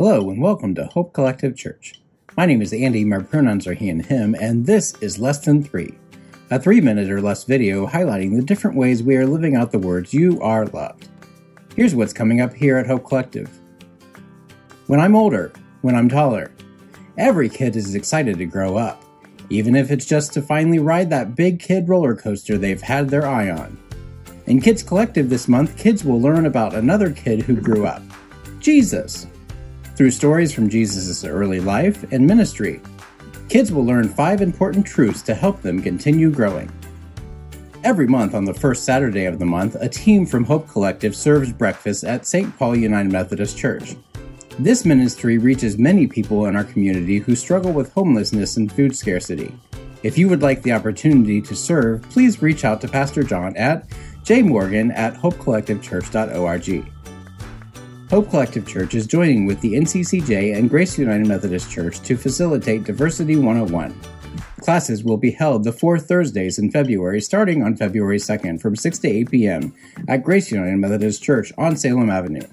Hello and welcome to Hope Collective Church. My name is Andy, my pronouns are he and him, and this is Less Than Three, a three minute or less video highlighting the different ways we are living out the words You Are Loved. Here's what's coming up here at Hope Collective. When I'm older, when I'm taller, every kid is excited to grow up, even if it's just to finally ride that big kid roller coaster they've had their eye on. In Kids Collective this month, kids will learn about another kid who grew up Jesus. Through stories from Jesus' early life and ministry, kids will learn five important truths to help them continue growing. Every month on the first Saturday of the month, a team from Hope Collective serves breakfast at St. Paul United Methodist Church. This ministry reaches many people in our community who struggle with homelessness and food scarcity. If you would like the opportunity to serve, please reach out to Pastor John at jmorgan at hopecollectivechurch.org. Hope Collective Church is joining with the NCCJ and Grace United Methodist Church to facilitate Diversity 101. Classes will be held the four Thursdays in February, starting on February 2nd from 6 to 8 p.m. at Grace United Methodist Church on Salem Avenue.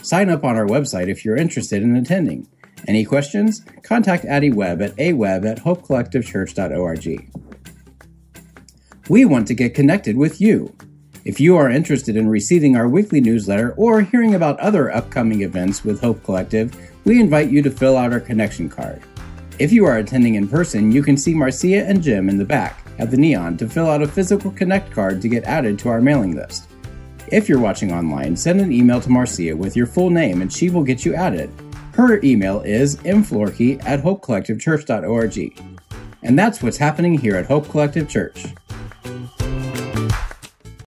Sign up on our website if you're interested in attending. Any questions? Contact Addie Webb at aweb at hopecollectivechurch.org. We want to get connected with you. If you are interested in receiving our weekly newsletter or hearing about other upcoming events with Hope Collective, we invite you to fill out our connection card. If you are attending in person, you can see Marcia and Jim in the back at the Neon to fill out a physical Connect card to get added to our mailing list. If you're watching online, send an email to Marcia with your full name and she will get you added. Her email is mflorkey at hopecollectivechurch.org. And that's what's happening here at Hope Collective Church.